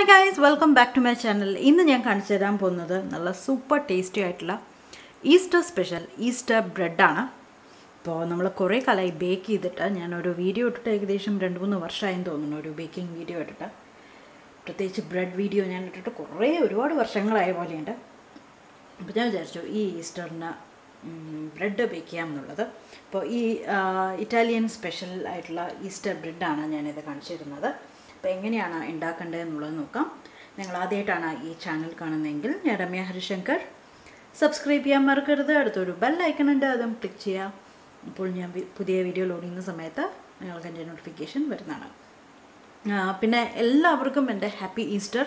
Hi guys welcome back to my channel ഇന്ന് ഞാൻ കാണിച്ചു തരാൻ പോകുന്നത് നല്ല സൂപ്പർ ടേസ്റ്റി ആയിട്ടുള്ള ഈസ്റ്റർ സ്പെഷ്യൽ ഈസ്റ്റർ ബ്രെഡാണ് അപ്പോൾ നമ്മൾ കുറേ കാലമായി ബേക്ക് ചെയ്തിട്ട് ഞാനൊരു വീഡിയോ ഇട്ടിട്ട് ഏകദേശം രണ്ട് മൂന്ന് വർഷമായെന്ന് തോന്നുന്നു ഒരു ബേക്കിംഗ് വീഡിയോ ഇട്ടിട്ട്. പ്രത്യേകിച്ച് ബ്രെഡ് വീഡിയോ ഞാൻ ഇട്ടിട്ട് കുറേ ഒരുപാട് വർഷങ്ങളായ പോലെയുണ്ട്. അപ്പോൾ ഞാൻ വിചാരിച്ചു ഈ ഈസ്റ്ററിന് ബ്രെഡ് ബേക്ക് ചെയ്യാം എന്നുള്ളത് അപ്പോൾ ഈ ഇറ്റാലിയൻ സ്പെഷ്യൽ ആയിട്ടുള്ള ഈസ്റ്റർ ബ്രെഡാണ് ഞാനിത് കാണിച്ചു തരുന്നത്. അപ്പോൾ എങ്ങനെയാണ് ഉണ്ടാക്കേണ്ടത് എന്നുള്ളത് നോക്കാം. നിങ്ങൾ ആദ്യമായിട്ടാണ് ഈ ചാനൽ കാണുന്നതെങ്കിൽ ഞാൻ രമ്യ ഹരിശങ്കർ. സബ്സ്ക്രൈബ് ചെയ്യാൻ മറക്കരുത്. അടുത്തൊരു ബെൽ ഉണ്ട് അതും ക്ലിക്ക് ചെയ്യുക അപ്പോൾ ഞാൻ പുതിയ വീഡിയോ ലോഡ് ചെയ്യുന്ന സമയത്ത് നിങ്ങൾക്ക് എന്റെ നോട്ടിഫിക്കേഷൻ വരുന്നതാണ്. പിന്നെ എല്ലാവർക്കും എന്റെ ഹാപ്പി ഈസ്റ്റർ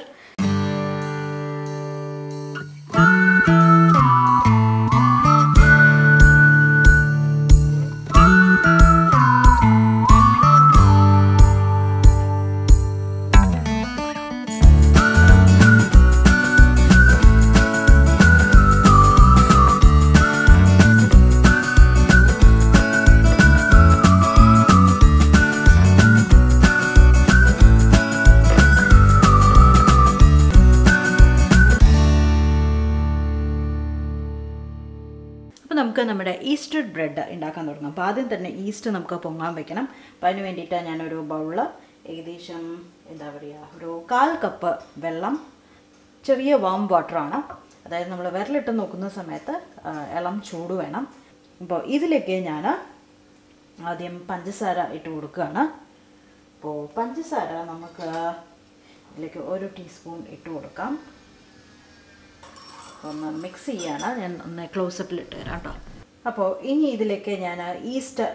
അപ്പോൾ നമുക്ക് നമ്മുടെ ഈസ്റ്റർ ബ്രെഡ് ഉണ്ടാക്കാൻ തുടങ്ങാം. അപ്പോൾ ആദ്യം തന്നെ ഈസ്റ്റ് നമുക്ക് പൊങ്ങാൻ വെക്കണം. അപ്പോൾ അതിന് വേണ്ടിയിട്ട് ഞാനൊരു ബൗൾ ഏകദേശം എന്താ പറയുക ഒരു കാൽ കപ്പ് വെള്ളം ചെറിയ വാം വാട്ടറാണ് അതായത് നമ്മൾ വിരലിട്ട് നോക്കുന്ന സമയത്ത് ഇളം ചൂട് വേണം. അപ്പോൾ ഇതിലേക്ക് ഞാൻ ആദ്യം പഞ്ചസാര ഇട്ട് കൊടുക്കുകയാണ്. അപ്പോൾ പഞ്ചസാര നമുക്ക് ഇതിലേക്ക് ഒരു ടീസ്പൂൺ ഇട്ട് കൊടുക്കാം. ഒന്ന് മിക്സ് ചെയ്യാണ്. ഞാൻ ഒന്ന് ക്ലോസപ്പിൽ ഇട്ട് തരാം കേട്ടോ അപ്പോൾ ഇനി ഇതിലേക്ക് ഞാൻ ഈസ്റ്റ്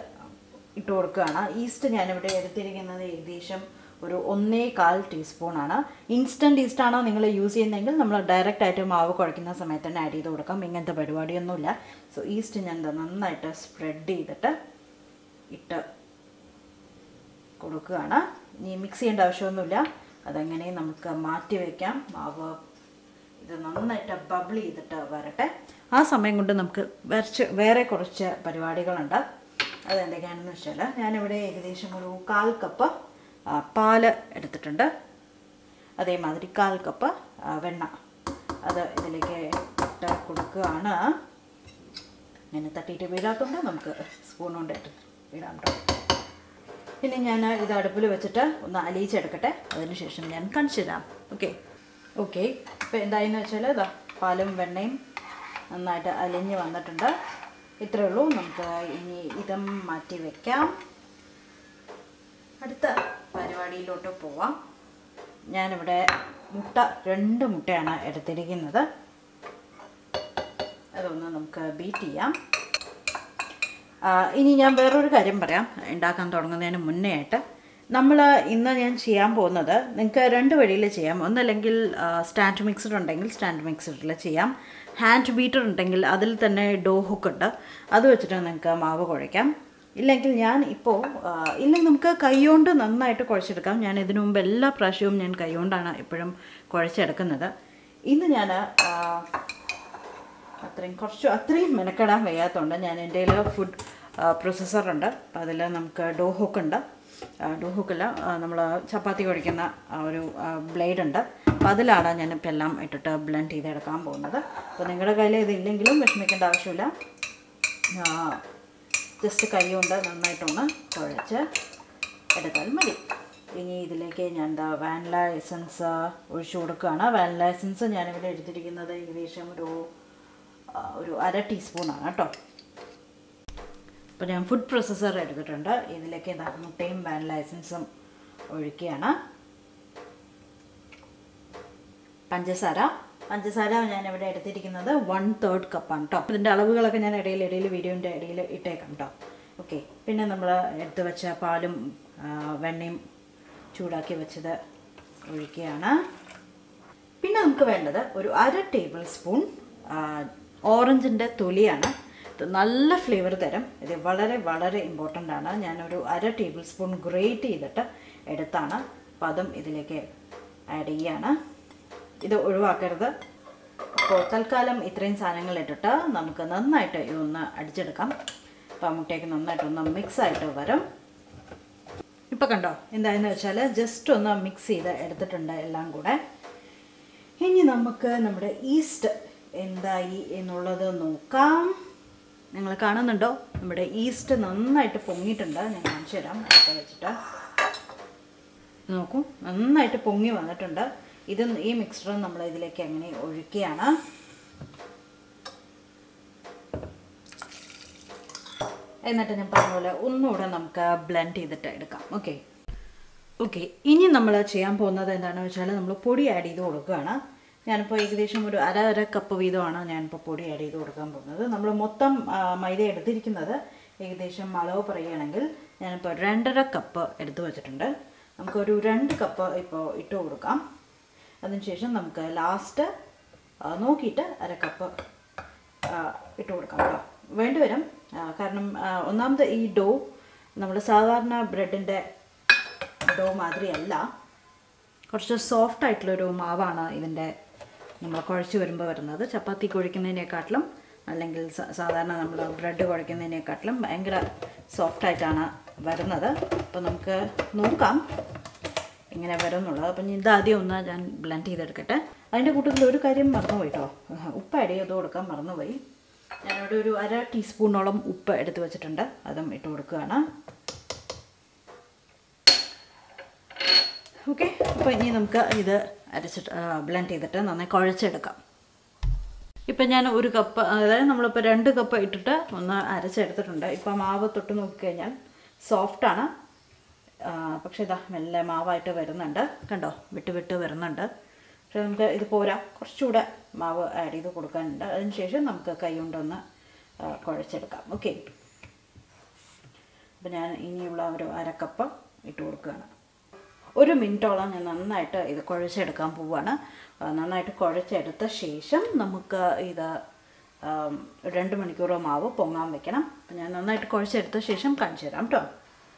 ഇട്ട് കൊടുക്കുകയാണ്. ഈസ്റ്റ് ഞാനിവിടെ എടുത്തിരിക്കുന്നത് ഏകദേശം ഒരു ഒന്നേ കാൽ ടീസ്പൂണാണ് ഇൻസ്റ്റന്റ് ഈസ്റ്റാണോ നിങ്ങൾ യൂസ് ചെയ്യുന്നതെങ്കിൽ നമ്മൾ ഡയറക്റ്റ് ആയിട്ട് മാവ് കുഴക്കുന്ന സമയത്ത് തന്നെ ആഡ് ചെയ്ത് കൊടുക്കാം. ഇങ്ങനത്തെ പരിപാടിയൊന്നുമില്ല. സോ ഈസ്റ്റ് ഞാൻ നന്നായിട്ട് സ്പ്രെഡ് ചെയ്തിട്ട് ഇട്ട് കൊടുക്കുകയാണ്. ഇനി മിക്സ് ചെയ്യേണ്ട ആവശ്യമൊന്നുമില്ല. അതങ്ങനെ നമുക്ക് മാറ്റി വയ്ക്കാം മാവ് ഇത് നന്നായിട്ട് ബബിൾ ചെയ്തിട്ട് വരട്ടെ. ആ സമയം കൊണ്ട് നമുക്ക് വരച്ച് വേറെ കുറച്ച് പരിപാടികളുണ്ട്. അതെന്തൊക്കെയാണെന്ന് വെച്ചാൽ ഞാനിവിടെ ഏകദേശം ഒരു കാൽ കപ്പ് പാൽ എടുത്തിട്ടുണ്ട്. അതേമാതിരി കാൽ കപ്പ് വെണ്ണ. അത് ഇതിലേക്ക് ഇട്ട് കൊടുക്കുകയാണ്. ഇങ്ങനെ തട്ടിയിട്ട് വീഴാത്തതുകൊണ്ട് നമുക്ക് സ്പൂൺ കൊണ്ട് വീഴാം പിന്നെ ഞാൻ ഇത് അടുപ്പിൽ വെച്ചിട്ട് ഒന്ന് അലിയിച്ചെടുക്കട്ടെ. അതിനുശേഷം ഞാൻ കാണിച്ചു ഓക്കെ ഓക്കെ ഇപ്പോൾ എന്തായെന്ന് വെച്ചാൽ ഇതാ പാലും വെണ്ണയും നന്നായിട്ട് അലിഞ്ഞ് വന്നിട്ടുണ്ട്. ഇത്രയേ ഉള്ളൂ. നമുക്ക് ഇനി ഇതം മാറ്റി വെക്കാം. അടുത്ത പരിപാടിയിലോട്ട് പോവാം. ഞാനിവിടെ മുട്ട രണ്ട് മുട്ടയാണ് എടുത്തിരിക്കുന്നത്. അതൊന്ന് നമുക്ക് ബീറ്റ് ചെയ്യാം. ഇനി ഞാൻ വേറൊരു കാര്യം പറയാം. ഉണ്ടാക്കാൻ തുടങ്ങുന്നതിന് മുന്നേ ആയിട്ട് നമ്മൾ ഇന്ന് ഞാൻ ചെയ്യാൻ പോകുന്നത് നിങ്ങൾക്ക് രണ്ട് വഴിയിൽ ചെയ്യാം. ഒന്നല്ലെങ്കിൽ സ്റ്റാൻഡ് മിക്സർ ഉണ്ടെങ്കിൽ സ്റ്റാൻഡ് മിക്സറിൽ ചെയ്യാം. ഹാൻഡ് ബീറ്റർ ഉണ്ടെങ്കിൽ അതിൽ തന്നെ ഡോ ഹുക്ക് ഉണ്ട്. അത് വെച്ചിട്ട് നിങ്ങൾക്ക് മാവ് കുഴയ്ക്കാം. ഇല്ലെങ്കിൽ ഞാൻ ഇപ്പോൾ ഇല്ലെങ്കിൽ നമുക്ക് കൈകൊണ്ട് നന്നായിട്ട് കുഴച്ചെടുക്കാം. ഞാൻ ഇതിനു മുമ്പ് എല്ലാ പ്രാവശ്യവും ഞാൻ കൈകൊണ്ടാണ് എപ്പോഴും കുഴച്ചെടുക്കുന്നത്. ഇന്ന് ഞാൻ അത്രയും കുറച്ച് അത്രയും മെനക്കെടാൻ വയ്യാത്തതുകൊണ്ട് ഞാൻ എന്റെ ഫുഡ് പ്രൊസസ്സറുണ്ട് അപ്പോൾ അതിൽ നമുക്ക് ഡോ ഹുക്ക് ഉണ്ട്. ഡോ ഹുക്കിൽ നമ്മൾ ചപ്പാത്തി കുഴിക്കുന്ന ഒരു ബ്ലേഡ് ഉണ്ട് അപ്പോൾ അതിലാണ് ഞാനിപ്പോൾ എല്ലാം ഇട്ടിട്ട് ബ്ലെൻഡ് ചെയ്തെടുക്കാൻ പോകുന്നത്. അപ്പോൾ നിങ്ങളുടെ കയ്യിൽ ഇതില്ലെങ്കിലും വിഷമിക്കേണ്ട ആവശ്യമില്ല. ജസ്റ്റ് കൈ കൊണ്ട് നന്നായിട്ടൊന്ന് കുഴച്ച് എടുത്താൽ മതി. ഇനി ഇതിലേക്ക് ഞാൻ എന്താ വാനില എസൻസ് ഒഴിച്ചു കൊടുക്കുകയാണ് വാനില എസൻസ് ഞാനിവിടെ എടുത്തിരിക്കുന്നത് ഏകദേശം ഒരു ഒരു അര ടീസ്പൂണാണ് കേട്ടോ. അപ്പോൾ ഞാൻ ഫുഡ് പ്രൊസസ്സർ എടുത്തിട്ടുണ്ട്. ഇതിലേക്ക് ഇതാ മുട്ടയും വാനില എസൻസും ഒഴിക്കുകയാണ്. പഞ്ചസാര. പഞ്ചസാര ഞാൻ ഇവിടെ എടുത്തിരിക്കുന്നത് വൺ തേർഡ് കപ്പാണ് കേട്ടോ ഇതിന്റെ അളവുകളൊക്കെ ഞാൻ ഇടയിൽ ഇടയിൽ വീഡിയോന്റെ ഇടയിൽ ഇട്ടേക്കാം കേട്ടോ ഓക്കെ പിന്നെ നമ്മൾ എടുത്തു വെച്ച പാലും വെണ്ണയും ചൂടാക്കി വെച്ചത് ഒഴിക്കുകയാണ്. പിന്നെ നമുക്ക് വേണ്ടത് ഒരു അര ടേബിൾ സ്പൂൺ ഓറഞ്ചിന്റെ തൊലിയാണ്. നല്ല ഫ്ലേവർ തരും. ഇത് വളരെ വളരെ ഇമ്പോർട്ടന്റ് ആണ്. ഞാനൊരു അര ടേബിൾ സ്പൂൺ ഗ്രേറ്റ് ചെയ്തിട്ട് എടുത്താണ്. പദം ഇതിലേക്ക് ആഡ് ചെയ്യാണ്. ഇത് ഒഴിവാക്കരുത്. അപ്പോൾ തൽക്കാലം ഇത്രയും സാധനങ്ങൾ ഇട്ടിട്ട് നമുക്ക് നന്നായിട്ട് ഇതൊന്ന് അടിച്ചെടുക്കാം. അപ്പോൾ മുട്ടയൊക്കെ നന്നായിട്ടൊന്ന് മിക്സ് ആയിട്ട് വരും. ഇപ്പോൾ കണ്ടോ? എന്തായെന്ന് വെച്ചാൽ ജസ്റ്റ് ഒന്ന് മിക്സ് ചെയ്ത് എടുത്തിട്ടുണ്ട് എല്ലാം കൂടെ. ഇനി നമുക്ക് നമ്മുടെ ഈസ്റ്റ് എന്തായി എന്നുള്ളത് നോക്കാം. നിങ്ങൾ കാണുന്നുണ്ടോ? നമ്മുടെ ഈസ്റ്റ് നന്നായിട്ട് പൊങ്ങിയിട്ടുണ്ട്. ഞാൻ കാണിച്ചു തരാം. വെച്ചിട്ട്. നോക്കൂ നന്നായിട്ട് പൊങ്ങി വന്നിട്ടുണ്ട്. ഇത് ഈ മിക്സ്ചർ നമ്മൾ ഇതിലേക്ക് അങ്ങനെ ഒഴിക്കുകയാണ്? എന്നിട്ട് ഞാൻ പറഞ്ഞ പോലെ ഒന്നുകൂടെ നമുക്ക് ബ്ലെൻഡ് ചെയ്തിട്ട് എടുക്കാം. ഓക്കെ ഓക്കെ ഇനി നമ്മൾ ചെയ്യാൻ പോകുന്നത് എന്താണെന്ന് വെച്ചാൽ നമ്മൾ പൊടി ആഡ് ചെയ്ത് കൊടുക്കുകയാണ്. ഞാനിപ്പോൾ ഏകദേശം ഒരു അര അര കപ്പ് വീതമാണ് ഞാനിപ്പോൾ പൊടി ആഡ് ചെയ്ത് കൊടുക്കാൻ പോകുന്നത്. നമ്മൾ മൊത്തം മൈദ എടുത്തിരിക്കുന്നത് ഏകദേശം അളവ് പറയുകയാണെങ്കിൽ ഞാനിപ്പോൾ രണ്ടര കപ്പ് എടുത്തു വച്ചിട്ടുണ്ട്. നമുക്കൊരു രണ്ട് കപ്പ് ഇപ്പോൾ ഇട്ട് കൊടുക്കാം. അതിനുശേഷം നമുക്ക് ലാസ്റ്റ് നോക്കിയിട്ട് അര കപ്പ് ഇട്ട് കൊടുക്കാം കേട്ടോ കാരണം ഒന്നാമത് ഈ ഡോ നമ്മൾ സാധാരണ ബ്രെഡിന്റെ ഡോ മാതിരിയല്ല. കുറച്ച് സോഫ്റ്റ് ആയിട്ടുള്ളൊരു മാവാണ് ഇതിന്റെ നമ്മൾ കുഴച്ച് വരുമ്പോൾ വരുന്നത്. ചപ്പാത്തി കുഴിക്കുന്നതിനെക്കാട്ടിലും അല്ലെങ്കിൽ സാധാരണ നമ്മൾ ബ്രെഡ് കുഴക്കുന്നതിനെക്കാട്ടിലും ഭയങ്കര സോഫ്റ്റായിട്ടാണ് വരുന്നത്. അപ്പോൾ നമുക്ക് നോക്കാം. ഇങ്ങനെ വരുന്നുള്ളത്. അപ്പം ഇത് ആദ്യം ഒന്ന് ഞാൻ ബ്ലെൻഡ് ചെയ്തെടുക്കട്ടെ. അതിന്റെ കൂട്ടത്തിൽ ഒരു കാര്യം മറന്നുപോയി കേട്ടോ ഉപ്പ് ആഡ് ചെയ്ത് കൊടുക്കാൻ മറന്നുപോയി. ഞാനിവിടെ ഒരു അര ടീസ്പൂണോളം ഉപ്പ് എടുത്ത് വെച്ചിട്ടുണ്ട്. അതും ഇട്ട് കൊടുക്കുകയാണ്. ഓക്കെ അപ്പോൾ ഇനി നമുക്ക് ഇത് അരച്ചിട്ട് ബ്ലെൻഡ് ചെയ്തിട്ട് നന്നായി കുഴച്ചെടുക്കാം. ഇപ്പം ഞാൻ ഒരു കപ്പ് അതായത് നമ്മളിപ്പോൾ രണ്ട് കപ്പ് ഇട്ടിട്ട് ഒന്ന് അരച്ചെടുത്തിട്ടുണ്ട്. ഇപ്പം മാവ് തൊട്ട് നോക്കിക്കഴിഞ്ഞാൽ സോഫ്റ്റാണ് പക്ഷേ ഇതാ മെല്ലെ മാവായിട്ട് വരുന്നുണ്ട്. കണ്ടോ? വിട്ട് വിട്ട് വരുന്നുണ്ട്. പക്ഷേ നമുക്ക് ഇത് പോരാ. കുറച്ചുകൂടെ മാവ് ആഡ് ചെയ്ത് കൊടുക്കാനുണ്ട്. അതിനുശേഷം നമുക്ക് കൈ കൊണ്ടൊന്ന് കുഴച്ചെടുക്കാം. ഓക്കെ അപ്പം ഞാൻ ഇനിയുള്ള ഒരു അരക്കപ്പ് ഇട്ട് കൊടുക്കുകയാണ്. ഒരു മിനിറ്റോളം ഞാൻ നന്നായിട്ട് ഇത് കുഴച്ചെടുക്കാൻ പോവാണ്. നന്നായിട്ട് കുഴച്ചെടുത്ത ശേഷം നമുക്ക് ഇത് രണ്ട് മണിക്കൂറോ മാവ് പൊങ്ങാൻ വെക്കണം. അപ്പം ഞാൻ നന്നായിട്ട് കുഴച്ചെടുത്ത ശേഷം കാണിച്ചു തരാം കേട്ടോ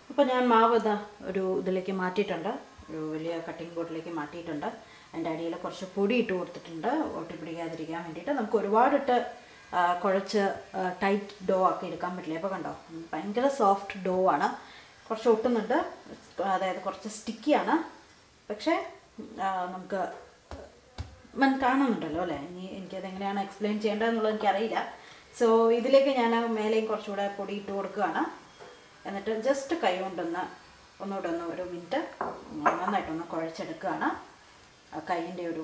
അപ്പോൾ ഞാൻ മാവ് ഇതാ ഒരു ഇതിലേക്ക് മാറ്റിയിട്ടുണ്ട്. ഒരു വലിയ കട്ടിംഗ് ബോർഡിലേക്ക് മാറ്റിയിട്ടുണ്ട്. അതിന്റെ അടിയിൽ കുറച്ച് പൊടി ഇട്ട് കൊടുത്തിട്ടുണ്ട്. ഒട്ടിപ്പിടിക്കാതിരിക്കാൻ വേണ്ടിയിട്ട് നമുക്ക് ഒരുപാടിട്ട് കുഴച്ച് ടൈറ്റ് ഡോ ആക്കി എടുക്കാൻ പറ്റില്ല. ഇപ്പോൾ കണ്ടോ? ഭയങ്കര സോഫ്റ്റ് ഡോ ആണ്. കുറച്ച് ഒട്ടുന്നുണ്ട്. അതായത് കുറച്ച് സ്റ്റിക്കിയാണ്. പക്ഷേ നമുക്ക് മൻ കാണുന്നുണ്ടല്ലോ അല്ലേ? ഇനി എനിക്കതെങ്ങനെയാണ് എക്സ്പ്ലെയിൻ ചെയ്യേണ്ടതെന്നുള്ളത് എനിക്കറിയില്ല. സോ ഇതിലേക്ക് ഞാൻ മേലെയും കുറച്ചുകൂടെ പൊടി ഇട്ട് കൊടുക്കുകയാണ്. എന്നിട്ട് ജസ്റ്റ് കൈ കൊണ്ടൊന്ന് ഒന്നുകൂടെ ഒന്ന് ഒരു മിനിറ്റ് നന്നായിട്ടൊന്ന് കുഴച്ചെടുക്കുകയാണ്. കൈയിന്റെ ഒരു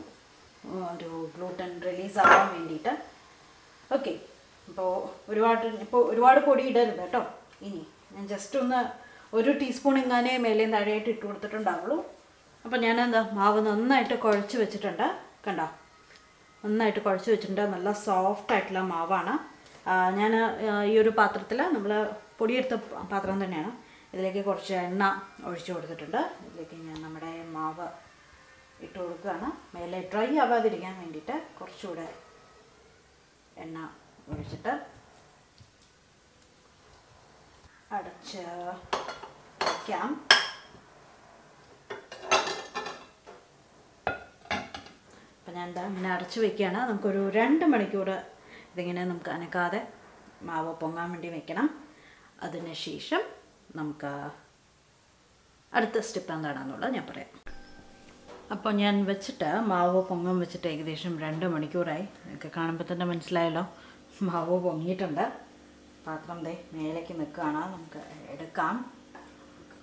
ഒരു ഗ്ലൂട്ടൻ റിലീസ് ആവാൻ വേണ്ടിയിട്ട്. ഓക്കെ. ഇപ്പോൾ ഒരുപാട് ഇപ്പോൾ ഒരുപാട് പൊടി ഇടരുത് കേട്ടോ. ഇനി ഞാൻ ജസ്റ്റ് ഒന്ന് ഒരു ടീസ്പൂൺ ഇങ്ങനെ മേലെയും താഴെയായിട്ട് ഇട്ട് കൊടുത്തിട്ടുണ്ടാവുള്ളൂ. അപ്പോൾ ഞാൻ എന്താ മാവ് നന്നായിട്ട് കുഴച്ച് വെച്ചിട്ടുണ്ട്. കണ്ടോ? നന്നായിട്ട് കുഴച്ച് വെച്ചിട്ടുണ്ട്. നല്ല സോഫ്റ്റ് ആയിട്ടുള്ള മാവാണ്. ഞാൻ ഈ ഒരു പാത്രത്തിൽ നമ്മൾ പൊടിയെടുത്ത പാത്രം തന്നെയാണ്. ഇതിലേക്ക് കുറച്ച് എണ്ണ ഒഴിച്ചു കൊടുത്തിട്ടുണ്ട്. ഇതിലേക്ക് ഞാൻ നമ്മുടെ മാവ് ഇട്ട് കൊടുക്കുകയാണ്. മേലെ ഡ്രൈ ആവാതിരിക്കാൻ വേണ്ടിയിട്ട് കുറച്ചുകൂടെ എണ്ണ ഒഴിച്ചിട്ട് അടച്ച് വയ്ക്കാം. അപ്പം ഞാൻ എന്താ ഇങ്ങനെ അടച്ച് വെക്കുകയാണ് നമുക്കൊരു രണ്ട് മണിക്കൂർ ഇതിങ്ങനെ നമുക്ക് അനക്കാതെ മാവ് പൊങ്ങാൻ വേണ്ടി വെക്കണം. അതിന് ശേഷം നമുക്ക് അടുത്ത സ്റ്റെപ്പ് എന്താണെന്നുള്ളത് ഞാൻ പറയാം. അപ്പോൾ ഞാൻ വെച്ചിട്ട് മാവ് പൊങ്ങാൻ വെച്ചിട്ട് ഏകദേശം രണ്ട് മണിക്കൂറായി. നിങ്ങൾക്ക് കാണുമ്പോൾ തന്നെ മനസ്സിലായല്ലോ. മാവ് പൊങ്ങിയിട്ടുണ്ട്. പാത്രം ദേ മേലേക്ക് നിൽക്കുകയാണ്. നമുക്ക് എടുക്കാം.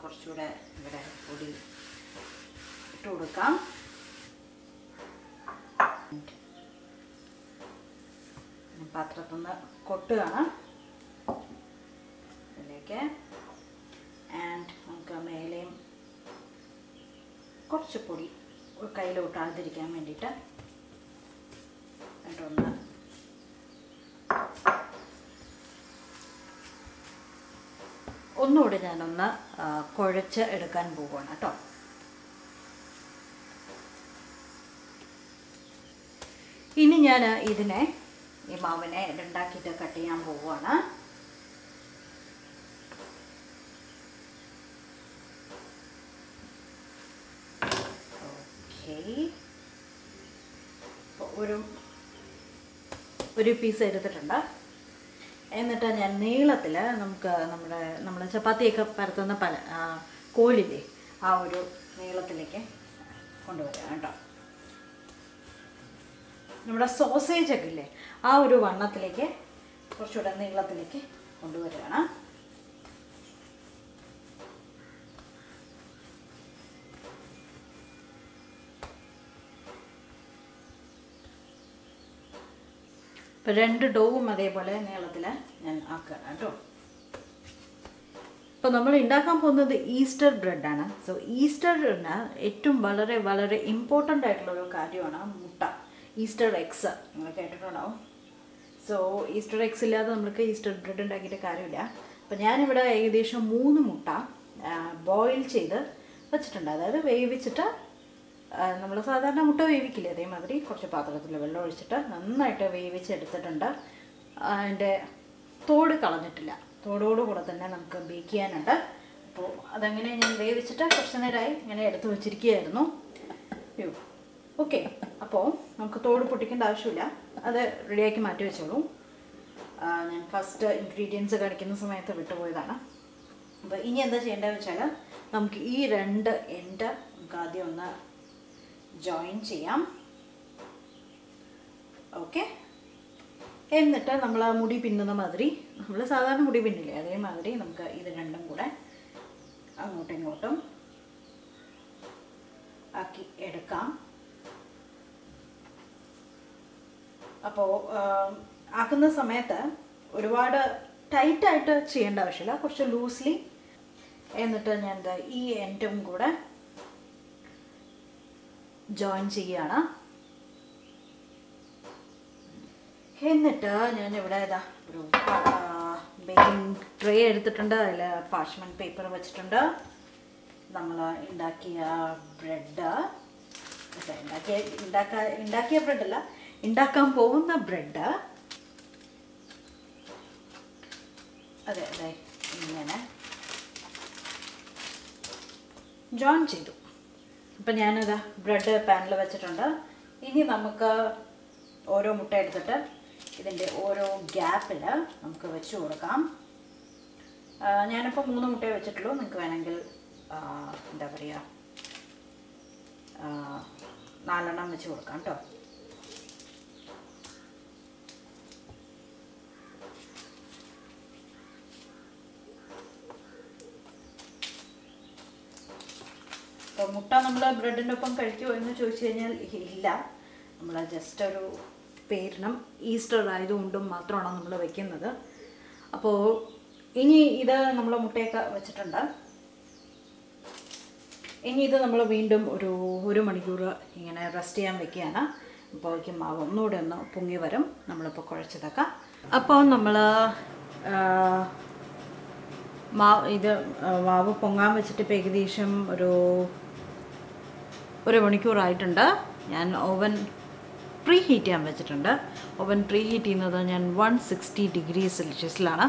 കുറച്ചുകൂടെ ഇവിടെ പൊടി ഇട്ട് കൊടുക്കാം. പാത്രത്തിൽ നിന്ന് കൊട്ടുകയാണ്. ഇതിലേക്ക്. ആൻഡ് നമുക്ക് മേലെയും കുറച്ച് പൊടി കയ്യിലോട്ടാതിരിക്കാൻ വേണ്ടിയിട്ട് എന്നിട്ടൊന്ന് ഒന്നുകൂടി ഞാനൊന്ന് കുഴച്ച് എടുക്കാൻ പോവുകയാണ് കേട്ടോ. ഇനി ഞാൻ ഇതിനെ ഈ മാവിനെ രണ്ടാക്കിയിട്ട് കട്ട് ചെയ്യാൻ പോവുകയാണ് ഒരു ഒരു പീസ് എടുത്തിട്ടുണ്ട്. എന്നിട്ട് ഞാൻ നീളത്തിൽ നമുക്ക് നമ്മുടെ നമ്മൾ ചപ്പാത്തിയൊക്കെ പരത്തുന്ന പല കോലിലെ ആ ഒരു നീളത്തിലേക്ക് കൊണ്ടുവരാം കേട്ടോ. നമ്മുടെ സോസേജൊക്കെ ഇല്ലേ ആ ഒരു വണ്ണത്തിലേക്ക് കുറച്ചുകൂടെ നീളത്തിലേക്ക് കൊണ്ടുവരികയാണ്. ഇപ്പം രണ്ട് ഡോവും അതേപോലെ നീളത്തിൽ ഞാൻ ആക്കുകയാണ് കേട്ടോ. ഇപ്പോൾ നമ്മൾ ഉണ്ടാക്കാൻ പോകുന്നത് ഈസ്റ്റർ ബ്രെഡാണ്. സോ ഈസ്റ്ററിന് ഏറ്റവും വളരെ വളരെ ഇമ്പോർട്ടന്റ് ആയിട്ടുള്ള ഒരു കാര്യമാണ് മുട്ട. ഈസ്റ്റർ എഗ്സ് നിങ്ങൾ കേട്ടിട്ടുണ്ടാവും. സോ ഈസ്റ്റർ എഗ്സ് ഇല്ലാതെ നമുക്ക് ഈസ്റ്റർ ബ്രെഡ് ഉണ്ടാക്കിയിട്ട് കാര്യമില്ല. അപ്പോൾ ഞാനിവിടെ ഏകദേശം മൂന്ന് മുട്ട ബോയിൽ ചെയ്ത് വെച്ചിട്ടുണ്ട്. അതായത് വേവിച്ചിട്ട് നമ്മൾ സാധാരണ മുട്ട വേവിക്കില്ലേ? അതേമാതിരി കുറച്ച് പാത്രത്തിൽ വെള്ളം ഒഴിച്ചിട്ട് നന്നായിട്ട് വേവിച്ചെടുത്തിട്ടുണ്ട്. അതിന്റെ തോട് കളഞ്ഞിട്ടില്ല. തോടോട് കൂടെ തന്നെ നമുക്ക് ബേക്ക് ചെയ്യാനുണ്ട്. അപ്പോൾ അതങ്ങനെ ഞാൻ വേവിച്ചിട്ട് കുറച്ച് നേരമായി ഇങ്ങനെ എടുത്ത് വെച്ചിരിക്കുകയായിരുന്നു. ഓക്കെ അപ്പോൾ നമുക്ക് തോട് പൊട്ടിക്കേണ്ട ആവശ്യമില്ല. അത് റെഡിയാക്കി മാറ്റി വെച്ചോളൂ. ഞാൻ ഫസ്റ്റ് ഇൻഗ്രീഡിയൻസ് കാണിക്കുന്ന സമയത്ത് വിട്ടുപോയതാണ്. അപ്പോൾ ഇനി എന്താ ചെയ്യേണ്ടതെന്ന് വെച്ചാൽ നമുക്ക് ഈ രണ്ട് എന്റെ നമുക്ക് ആദ്യം ഒന്ന് ജോയിൻ ചെയ്യാം. ഓക്കെ എന്നിട്ട് നമ്മൾ മുടി പിന്നുന്ന മാതിരി നമ്മൾ സാധാരണ മുടി പിന്നില്ലേ അതേമാതിരി നമുക്ക് ഇത് രണ്ടും കൂടെ അങ്ങോട്ടും ഇങ്ങോട്ടും ആക്കി എടുക്കാം. അപ്പോൾ ആക്കുന്ന സമയത്ത് ഒരുപാട് ടൈറ്റായിട്ട് ചെയ്യേണ്ട ആവശ്യമില്ല. കുറച്ച് ലൂസ്ലി. എന്നിട്ട് ഞാൻ ഈ എൻഡും കൂടെ ജോയിൻ ചെയ്യുകയാണ്. എന്നിട്ട് ഞാൻ ഇവിടെ ഇതാ ബേക്കിംഗ് ട്രേ എടുത്തിട്ടുണ്ട്. അതിൽ പാഷ്മെന്റ് പേപ്പർ വെച്ചിട്ടുണ്ട്. നമ്മൾ ഉണ്ടാക്കിയ ബ്രെഡ് ഉണ്ടാക്കിയ ഉണ്ടാക്കാ ഉണ്ടാക്കിയ ബ്രെഡല്ല ഉണ്ടാക്കാൻ പോകുന്ന ബ്രെഡ് അതെ അതെ ഇങ്ങനെ. ജോയിൻ ചെയ്തു. അപ്പം ഞാനിതാ ബ്രെഡ് പാനിൽ വെച്ചിട്ടുണ്ട്. ഇനി നമുക്ക് ഓരോ മുട്ട എടുത്തിട്ട് ഇതിന്റെ ഓരോ ഗ്യാപ്പിൽ നമുക്ക് വെച്ച് കൊടുക്കാം. ഞാനിപ്പോൾ മൂന്ന് മുട്ടയെ വെച്ചിട്ടുള്ളൂ. നിങ്ങൾക്ക് വേണമെങ്കിൽ എന്താ പറയുക നാലെണ്ണം വെച്ച് കൊടുക്കാം കേട്ടോ. അപ്പോൾ മുട്ട നമ്മൾ ബ്രെഡിന്റെ ഒപ്പം കഴിക്കുമോ എന്ന് ചോദിച്ചു കഴിഞ്ഞാൽ ഇല്ല. നമ്മൾ ജസ്റ്റ് ഒരു പേരിനും ഈസ്റ്റർ ആയതുകൊണ്ടും മാത്രമാണ് നമ്മൾ വയ്ക്കുന്നത് അപ്പോൾ ഇനി ഇത് നമ്മൾ മുട്ടയൊക്കെ വെച്ചിട്ടുണ്ട്. ഇനി ഇത് നമ്മൾ വീണ്ടും ഒരു ഒരു മണിക്കൂർ ഇങ്ങനെ റെസ്റ്റ് ചെയ്യാൻ വെക്കുകയാണ്. അപ്പോഴേക്കും മാവ് ഒന്നുകൂടെ ഒന്ന് പൊങ്ങി വരും. നമ്മളിപ്പോൾ കുഴച്ചതൊക്കെ. അപ്പോൾ നമ്മൾ മാവ് ഇത് മാവ് പൊങ്ങാൻ വെച്ചിട്ട് ഇപ്പോൾ ഏകദേശം ഒരു ഒരു മണിക്കൂറായിട്ടുണ്ട് ഞാൻ ഓവൻ പ്രീ ഹീറ്റ് ചെയ്യാൻ വെച്ചിട്ടുണ്ട്. ഓവൻ പ്രീ ഹീറ്റ് ചെയ്യുന്നത് ഞാൻ വൺ സിക്സ്റ്റി ഡിഗ്രി സെൽഷ്യസിലാണ്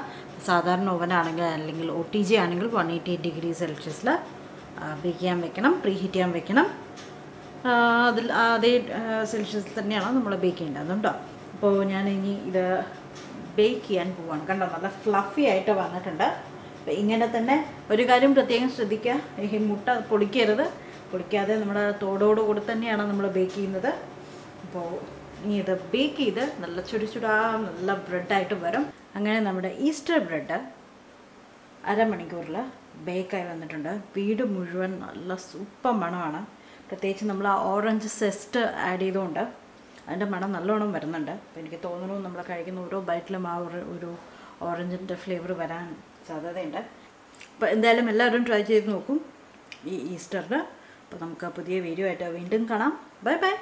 സാധാരണ ഓവനാണെങ്കിൽ അല്ലെങ്കിൽ ഒ ടി ജി ആണെങ്കിൽ വൺ എയ്റ്റി ഡിഗ്രി സെൽഷ്യസിൽ ബേക്ക് ചെയ്യാൻ വെക്കണം പ്രീ ഹീറ്റ് ചെയ്യാൻ വെക്കണം. അതിൽ അതേ സെൽഷ്യസിൽ തന്നെയാണ് നമ്മൾ ബേക്ക് ചെയ്യേണ്ടത് കേട്ടോ. അപ്പോൾ ഞാൻ ഇനി ഇത് ബേക്ക് ചെയ്യാൻ പോവാണ്. കണ്ടോ നല്ല ഫ്ലഫി ആയിട്ട് വന്നിട്ടുണ്ട്. ഇങ്ങനെ തന്നെ ഒരു കാര്യം പ്രത്യേകം ശ്രദ്ധിക്കുക. ഈ മുട്ട പൊടിക്കരുത്. പൊടിക്കാതെ നമ്മൾ തോടോട് കൂടി തന്നെയാണ് നമ്മൾ ബേക്ക് ചെയ്യുന്നത്. അപ്പോൾ ഇനി ഇത് ബേക്ക് ചെയ്ത് നല്ല ചുടി ചുടാ നല്ല ബ്രെഡായിട്ട് വരും. അങ്ങനെ നമ്മുടെ ഈസ്റ്റർ ബ്രെഡ് അരമണിക്കൂറിൽ ബേക്കായി വന്നിട്ടുണ്ട്. വീട് മുഴുവൻ നല്ല സൂപ്പർ മണമാണ്. പ്രത്യേകിച്ച് നമ്മൾ ആ ഓറഞ്ച് സെസ്റ്റ് ആഡ് ചെയ്തുകൊണ്ട് അതിന്റെ മണം നല്ലോണം വരുന്നുണ്ട്. അപ്പോൾ എനിക്ക് തോന്നുന്നു നമ്മൾ കഴിക്കുന്ന ഓരോ ബൈറ്റിലും ആ ഒരു ഒരു ഓറഞ്ചിന്റെ ഫ്ലേവർ വരാൻ സാധ്യതയുണ്ട്. അപ്പോൾ എന്തായാലും എല്ലാവരും ട്രൈ ചെയ്ത് നോക്കും ഈ ഈസ്റ്ററിന് അപ്പോൾ നമുക്ക് പുതിയ വീഡിയോ ആയിട്ട് വീണ്ടും കാണാം. Bye bye